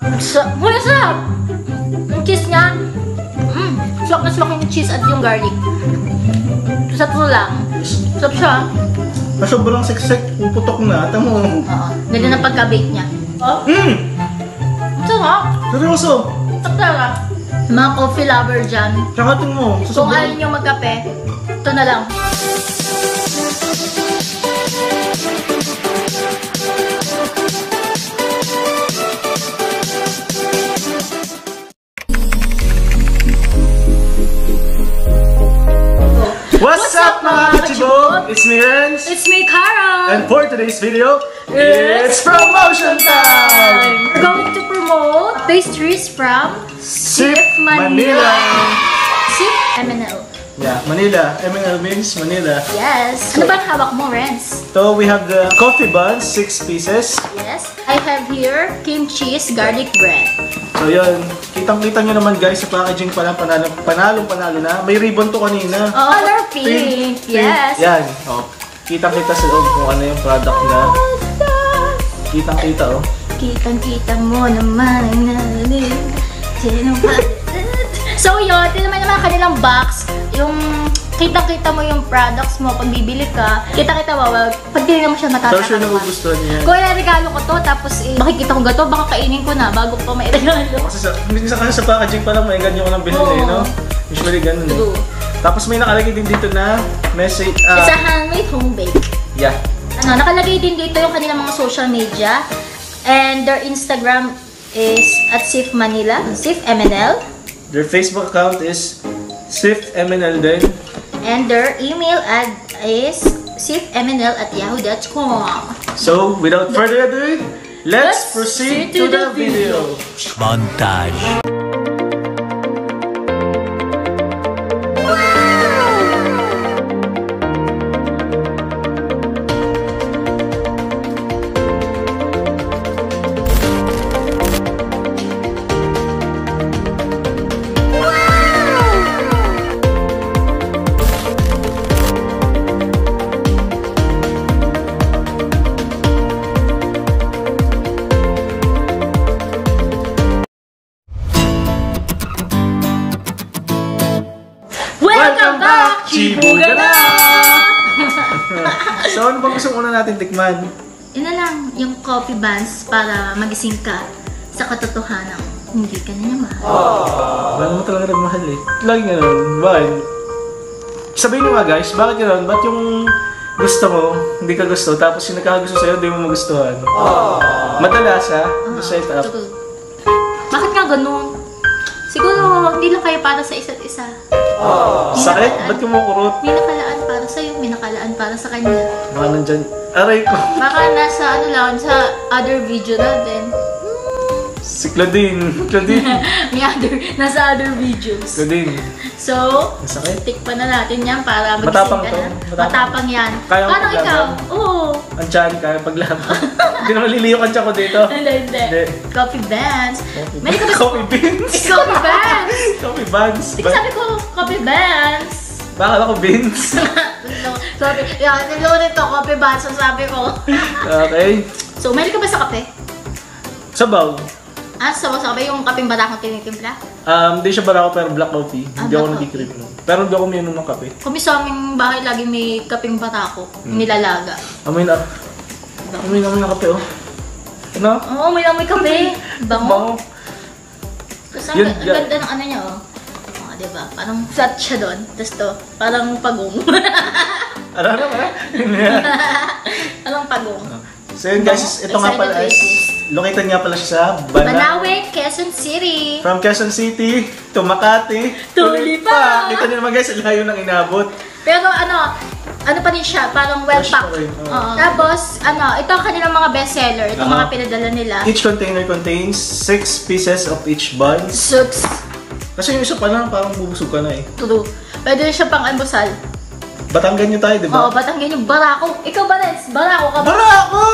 Sa, Uy, sarap! Yung cheese niya, mm, swak na swak yung cheese at yung garlic. Sa to lang. Sarap siya. Ah, sobrang siksik, puputok na. Tamo. Oo. Ganda ng pagka-bake niya. Oh, Mmm! ang sarap. Seryoso! Sarap talaga. Sa mga coffee lover dyan, Tsaka tingin mo, sa kung sobrang... ayaw nyo magkape, ito na lang. Me, Renz. It's me, Cara! And for today's video, it's promotion time! We're going to promote pastries from Sip Sip Manila. Manila. Sip MNL. Yeah, Manila. MNL means Manila. Yes. Ano bang hawak mo, Renz? So we have the coffee buns, 6 pieces. Yes. I have here cream cheese garlic bread. So yun, kitang-kita nyo naman guys sa packaging pa lang, panalo, panalo, panalo na. May ribbon to kanina. Oh, color pink. Yes. Yan. Oh, kitang-kita sa loob kung ano yung product na. Kitang-kita oh. Kitang-kita mo naman ang nalalim. Sino ba? So yun, ito naman naman kanilang box. Yung kitang-kita mo yung products mo pag bibili ka. Kita-kita mo, wag, pag tinignan mo siya matataka sure ka. nagugustuhan niya. Kung regalo ko to, tapos eh, makikita ko gato, baka kainin ko na bago pa may regalo. Kasi sa, minsan kasi sa packaging pa lang may ganyan ko nang binili, no? Usually ganun eh. True. Tapos may nakalagay din dito na message, It's a handmade home bake. yeah. Ano, nakalagay din dito yung kanilang mga social media. And their Instagram is at Sif Manila, Sif MNL. Their Facebook account is SwiftMNL din. And their email ad is sifmnl at yahoo.com. So, without further ado, let's Let's proceed see to the video. Montage. Muna natin tikman? Yun na lang, yung coffee buns para magising ka sa katotohanan. Hindi ka na niya mahal. Bakit mo talaga nagmahal eh? Lagi ganun. Bakit? Sabihin nyo nga guys, bakit ganun? Ba't yung gusto mo, hindi ka gusto, tapos yung nagkakagusto sa'yo, hindi mo magustuhan? Madalas ha? To set up. True. Bakit nga ganun? Siguro, hindi lang kayo para sa isa't isa. May Sakit? nakalaan- Ba't kumukurot? May nakalaan para sa'yo, may nakalaan para sa kanya. Baka nandyan. Aray ko. Baka nasa ano lang, sa other video natin. Si Claudine. Claudine. May other, nasa other videos. Claudine. So, Ang sakit. tikpan na natin yan para magising Matapang ka to. na. Matapang. Matapang yan. Kaya mo Parang paglaban? ikaw. Oo. Ang tiyan, kaya paglaban. Hindi naman liliyo ka tiyan ko dito. Hindi, hindi. Hindi. Coffee bands. May? Coffee beans. Coffee bands! Coffee buns. Hindi sabi ko, coffee bands. Bakala ko beans. Sorry. Yan, nilunin to, coffee bands ang sabi ko. Okay. so, mahilig ka ba sa kape? Sabaw. Ah, sa sa kape yung kapeng bata kong tinitimpla? Um, di siya barako pero black coffee. Ah, Hindi ako black nagkikrim nun. Pero hindi ako uminom ng kape. Kumi sa aming bahay lagi may kapeng bata ko. Hmm. Nilalaga. Amoy na. Amoy na amoy na kape oh. Ano? Oo, may amoy kape. Bango. Bango. Tapos ang, Yun, yan. ganda ng ano niya, oh. Oh, di ba? Parang flat siya doon. Tapos to, parang pagong. Ano ano ba? Parang pagong. so yun guys, ito nga pala is, located nga pala siya sa Bana. Banawe, Quezon City. From Quezon City to Makati To Lipa. Kita niyo naman guys, layo nang inabot. Pero ano, ano pa rin siya, parang well packed. pa rin, oo. Oo. Tapos, ano, ito ang kanilang mga bestseller. Ito Aha. mga pinadala nila. Each container contains 6 pieces of each buns. Suks. Kasi yung isa pa lang, parang bubusog ka na eh. True. Pwede rin siya pang almusal. Batanggan nyo tayo, di Oo, ba? Batangan yung barako. Ikaw ba, Lens? Barako ka ba? Barako!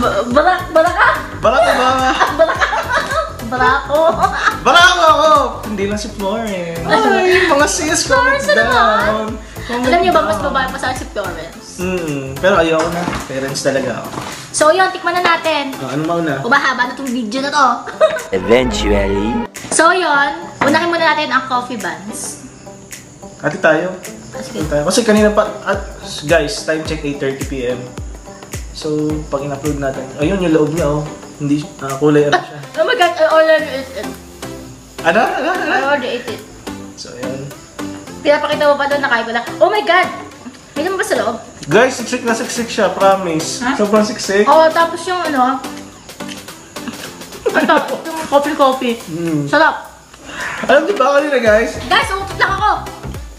Ba- Barak, baraka? Barako ba? Barako. Barako ako! Hindi lang si Florence. Ay, mga sis, comment Florence, ano down. Comment Alam niyo ba, mas down. babae pa sa si Florence? Mm, pero ayoko na. Parents talaga ako. So yun, tikman na natin. Ah, ano mauna? Umahaba na tong video na to. Eventually. so yun, unahin muna natin ang coffee buns. Ate tayo. Sige. Ate tayo. Kasi kanina pa, at, guys, time check 8.30pm. So, pag in-upload natin, ayun yung loob niya oh. Hindi, ah, kulay ano siya. Oh my god, I already ate it. Ano? Ano? Ano? I already ate it. So, ayun. Pinapakita mo pa doon, nakain ko na. Oh my god! May naman ba sa loob? Guys, siksik na siksik siya, promise. Ha? Sobrang siksik. Oo, oh, tapos yung ano, ito, yung coffee-coffee. Mm. Sarap. Alam niyo ba kanina guys? Guys, umutot lang ako.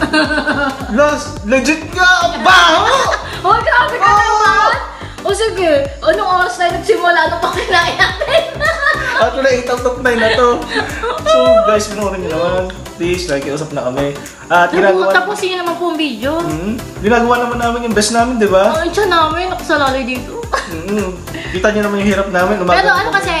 Los, legit nga! ang Baho! Oh, grabe ka Oo. naman. O sige, anong oras na nagsimula nung pakinain natin? At wala 8 out of 9 na to. So guys, pinoorin niyo naman. Please, nakikiusap na kami. At ginagawa... Tapusin niyo naman po ang video. Hmm, ginagawa naman namin yung best namin, di ba? Ang itcha namin, nakasalalay dito. Mm, kita niyo naman yung hirap namin. umaga Pero ano kasi,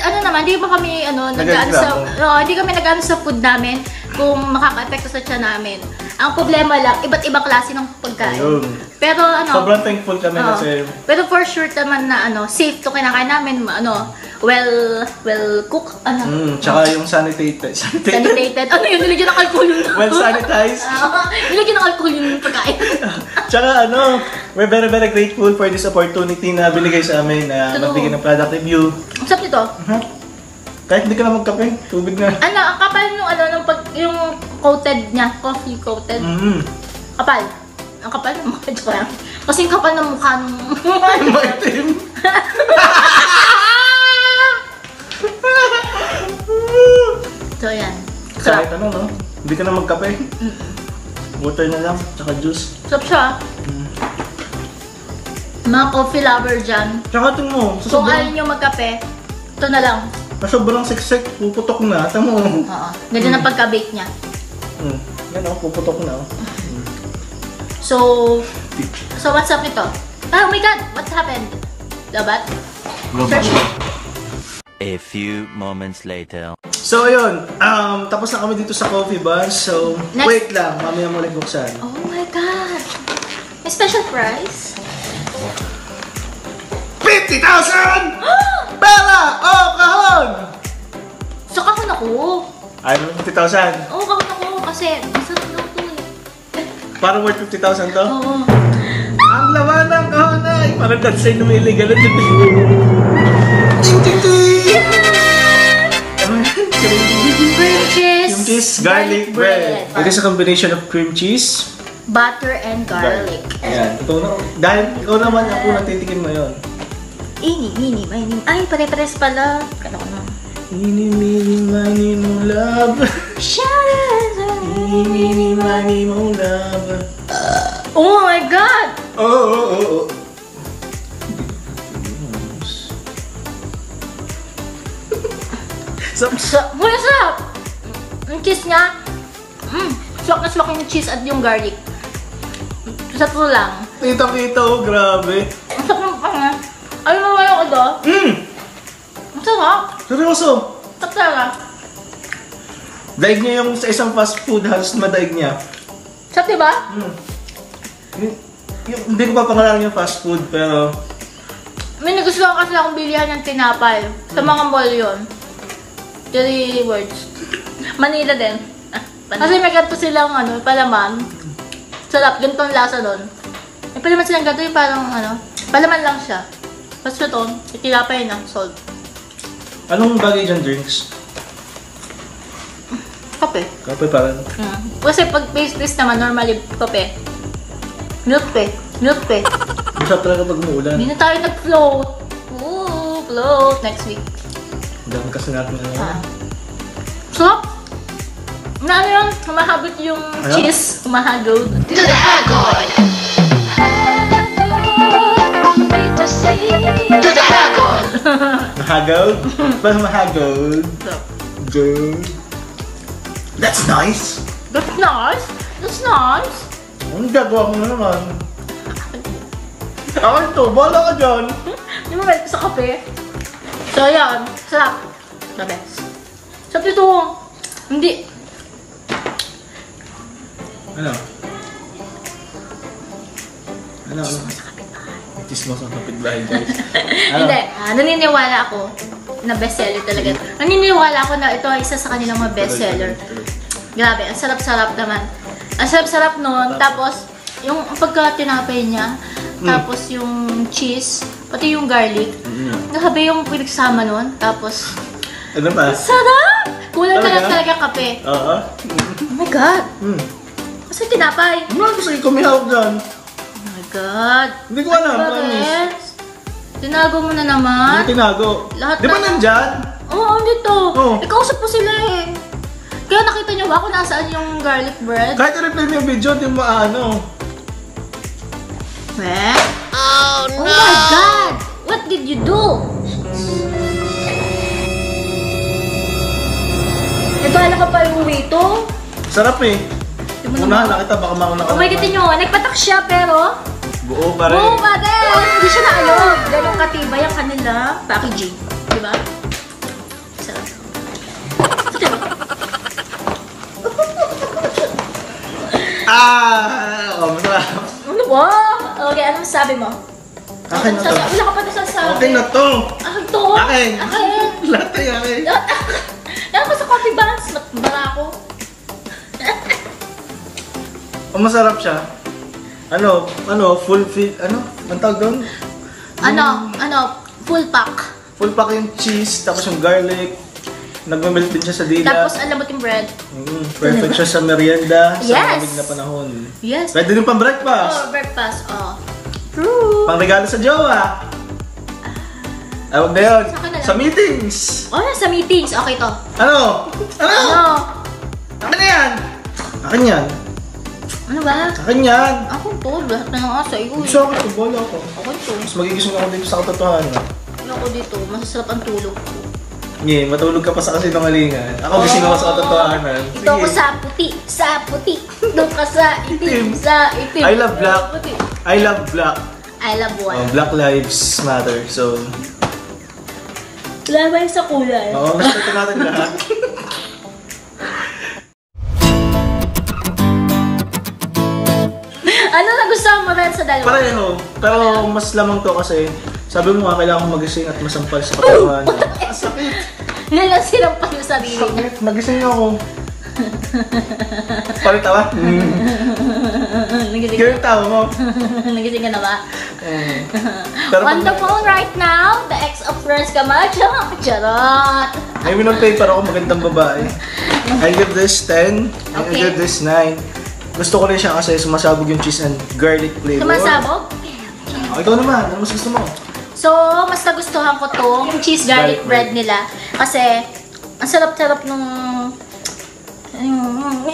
ano naman, di ba kami ano, nag-ano sa. Oo, hindi kami nag-ano sa food namin kung makaka-epekto sa tiyan namin. Ang problema lang, iba't ibang klase ng pagkain. Ayun. Pero ano, Sobrang thankful kami Oo. kasi Pero for sure naman na ano, safe to kinakain namin, ano, well, well cook, ano, mm, tsaka yung sanitated. Sanitated? sanitated. Ano yun, nilagyan ng alcohol yun. well sanitized. Ah, nilagyan ng alcohol yung pagkain. Tsaka ano, we're very very grateful for this opportunity na binigay sa amin na True. magbigay ng product review. Ang sarap nito. Huh? Kahit hindi ka na magkape, tubig na. Ano, ang kapal yung ano, nung pag, yung coated niya, coffee coated. Mm. Kapal. Ang kapal ng mukha, joke lang. Kasi kapal ng mukha ng... Maitim. Hindi ka na magkape. Water na lang, tsaka juice. Sarap siya. Mga coffee lover dyan. Tsaka tingin mo, sa Kung ayaw sobrang, nyo magkape, ito na lang. sa sobrang siksik, puputok na. Tingin mo. Oo. Ganda na pagka-bake niya. Mm. Yan oh, puputok na oh. So, so what's up nito? Ah, oh my god! What happened? Dabat? Search. A few moments later. So ayun, um, tapos na kami dito sa coffee bar. So, Next. wait lang, mamaya mo ulit buksan. Oh my god! May special prize? 50,000! Pera! Oh, kahon! So, kahon ako. Ay, 50,000. Oo, kahon ako. Kasi, masarap lang ito eh. Parang worth 50,000 to. Oo. Ang laman ng kahon ay parang dansay numili. Ganun din. Ting ting ting! Cream cheese, garlic bread. It is a combination of cream cheese, Butter and garlic. Ayan, totoo na. Dahil ikaw naman ang unang titikin mo yun. Ini, ini, ini. Ay, pare-pares pala. Ano ko na? Ini, mini, mani, mo love. Ini, mini, mani, mo love. Oh my God! Oo, oo, oo, oo. So, So, Uy, sarap! Ang cheese niya, mm, swak na swak yung cheese at yung garlic. Sa to lang. kita-kita grabe. Ang sarap ng panga. Ay, mamaya ko do. Mm! Ang sarap. Seryoso. Sarap talaga. Daig niya yung sa isang fast food, halos madaig niya. Sarap, diba? Mm. Yung, yung, hindi ko pa pangalanan yung fast food, pero May nagustuhan kasi akong bilihan ng tinapay. Sa mga mall yun. Three words. Manila din. Ah, Kasi may ganito silang ano, palaman. Sarap, ganito ang lasa doon. May palaman silang ganito yung parang ano, palaman lang siya. Tapos ito, may tinapay na, salt. anong bagay dyan drinks? Kape. Kape parang. Mm. Kasi pag base-base naman, normally kape. Milk pe. Milk pe. Masarap talaga pag umuulan. Hindi na tayo nag-float. Ooh, float next week. Dami kasi natin ano. Ah. Sarap! Na ano yun? Humahagod yung Ano? cheese. Humahagod. Mahagod? Parang mahagod. Good. That's nice. That's nice. That's nice. Ang gagawa ko na naman. Akin to, bala ka dyan. Di ba meron sa kape? So, yan. Sarap. The best. Sarap ito. Hindi. Ano? Ano? ano? Chismos ang kapitbahay guys. Ano? Hindi, ah, naniniwala ako na bestseller talaga. Naniniwala ako na ito ay isa sa kanilang mga bestseller. Grabe, ang sarap-sarap naman. Ang sarap-sarap nun. Tapos, yung pagka tinapay niya, tapos yung cheese, pati yung garlic. Mm. Grabe yung pinagsama nun. Tapos, Ano ba? sarap! Kulang na lang Talaga? talaga kape. Oo. Oh my God! Hmm. Kasi tinapay. Ano gusto yung kumihawak dyan? Oh my God! Hindi ko alam, Ano ba, promise. Tinago mo na Hindi naman. tinago. Lahat Di ba na- nandyan? Oo, dito. Oo. Ikausap ko sila eh. Kaya nakita niyo ba kung nasaan yung garlic bread? Kahit i-replay mo yung video, di maano. Eh? Oh, no! Oh my God! What did you do? Eh, bahala ka pa yung to. Sarap eh. Una, nakita baka mauna ka. Oh my God, nyo, nagpatak siya pero Buo pa rin. buo pa din! Hindi siya naalog. Ganun katibay ang kanila packaging. Di ba? Sarap. Ah! Oh, masarap. Ano ba? Okay, ano masabi mo? Akin na to. Wala ka pa na sasabi. Akin na to. Akin to? Akin. Akin. Lahat ay akin. Oh, masarap siya. Ano, ano, full fit, ano, ang tawag doon? Ano, ano, full pack. Full pack yung cheese, tapos yung garlic. Nagmamelt din siya sa dila. Tapos alam mo yung bread. Mm, perfect siya sa merienda, sa Yes. malamig na panahon. Yes. Pwede din pang breakfast. Oh, breakfast. Oh. True. Pang regalo sa jowa. Huwag na yun. Sa. Sa meetings. Oh, sa meetings. Okay to. Ano? Ano? Ano? Akin na yan. Akin yan. Ano ba? Akin yan. Ako to. Lahat na nga sa iyo. eh. Gusto ako ito, bola ako. Ako to. Mas magigising ako dito sa katotohanan. Ako dito. Masasarap ang tulog ko. Nye, matulog ka pa sa kasinungalingan. Ako gising ako sa katotohanan. Ito ako sa puti. Sa puti. Doon ka sa itim. Itim. Sa itim. I love black. I love black. I love Oh, white. black lives matter. So, Lamay sa kulay. oo, respect natin lahat. Ano nagustuhan mo rin sa dalawa? Pareho. Pero mas lamang to kasi sabi mo nga kailangan magising at masampal sa katotohanan. Ang sakit. Silang pa yung sarili niya. Sakit. Nagising ako. Palit tawa? Nagising Ganyan tawa mo. Nagising ka na ba? Eh. Pero On the phone right now, the ex of Friends Camacho. Charot! may minor paper ako magandang babae. I give this 10. I Okay. give this 9. Gusto ko rin siya kasi sumasabog yung cheese and garlic flavor. Sumasabog? Oh, ikaw naman. Ano mas gusto mo? So, mas nagustuhan ko to, yung cheese garlic Garlic bread bread. nila. Kasi, ang sarap-sarap nung yung,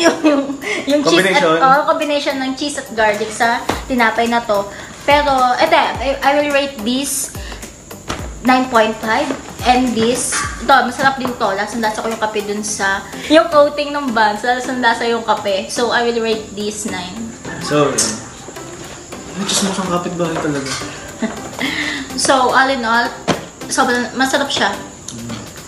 yung, yung, yung cheese at, Combination. oh, combination ng cheese at garlic sa tinapay na to. Pero, eto, I, I will rate this 9.5 and this, ito, masarap din to. Lasang-lasa ko yung kape dun sa, yung coating ng buns, lasang-lasa yung kape. So, I will rate this 9. So, yun. Ang cheese mo siyang kapitbahay talaga. So, all in all, sobrang masarap siya.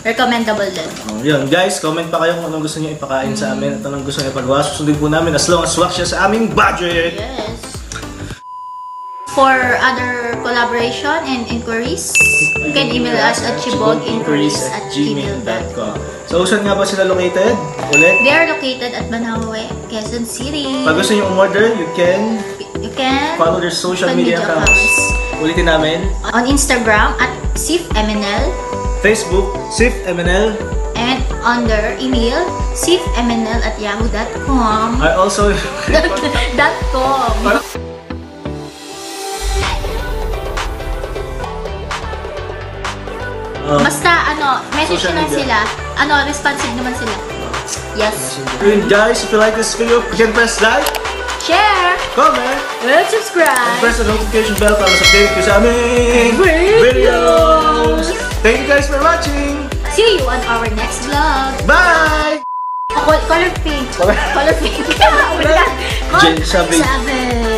Recommendable din. Oh, yun, guys, comment pa kayo kung anong gusto niyo ipakain sa amin at anong gusto niyo ipagawa. Susundin po namin as long as swak siya sa aming budget. Yes. For other collaboration and inquiries, you can email us at chiboginquiries at gmail.com. So, saan nga ba sila located? Ulit? They are located at Banawe, Quezon City. Pag gusto niyo umorder, you can You can follow their social media accounts. Ulitin namin. on Instagram at sifmnl Facebook, SIFMNL. and on their email sifmnl at yahoo.com. I also... dot com. Uh, Basta ano, message Social lang media. sila. Ano, responsive naman sila. Yes. Yun, guys, if you like this video, you can press like, Share comment, and subscribe. press the notification bell para sa update ko sa aming Videos. Thank you guys for watching. See you on our next vlog. Bye! Oh, col- color pink. Color- Color pink. oh my God. Col- Jen Savage. Savage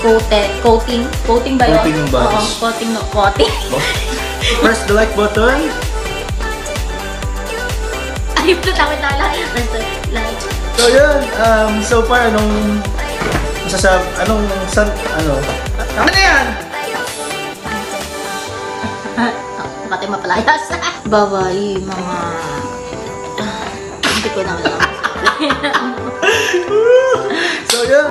coated, coating, coating ba yun? Coating ng buns. Coating, no, coating. Press the like button. Ay, ito, tama, tama. Press the. So, yun. Um, so far, anong masasab, anong, san, ano, tama na yan! Pati mapalayas. Bawal, mga... Hindi ko na alam. so, yun.